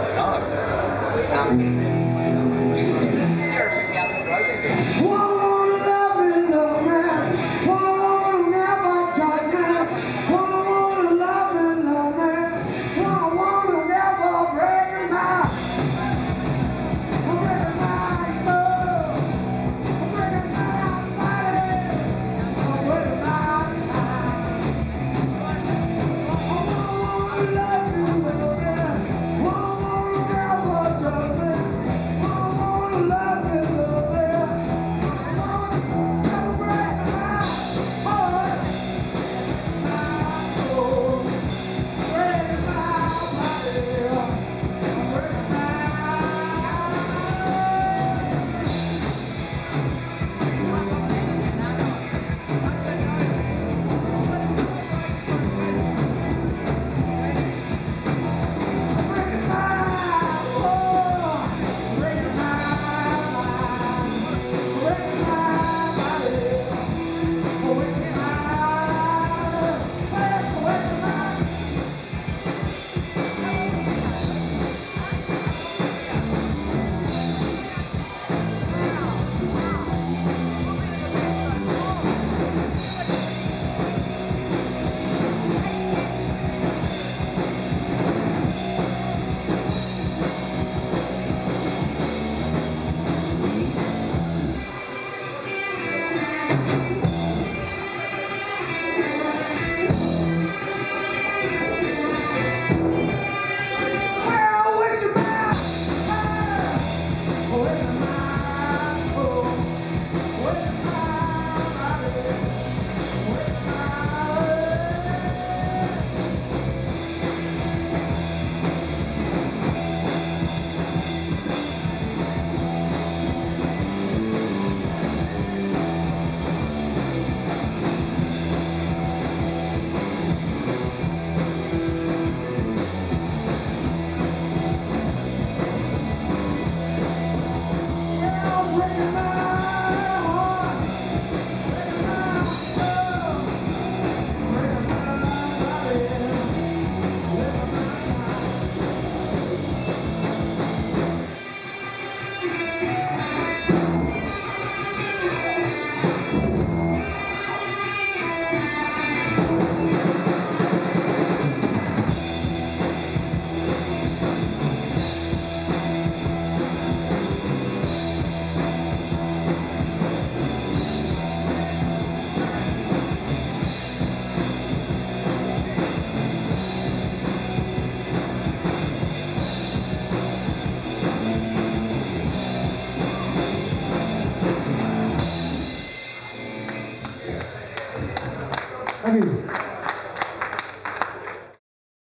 Fucking dog. năm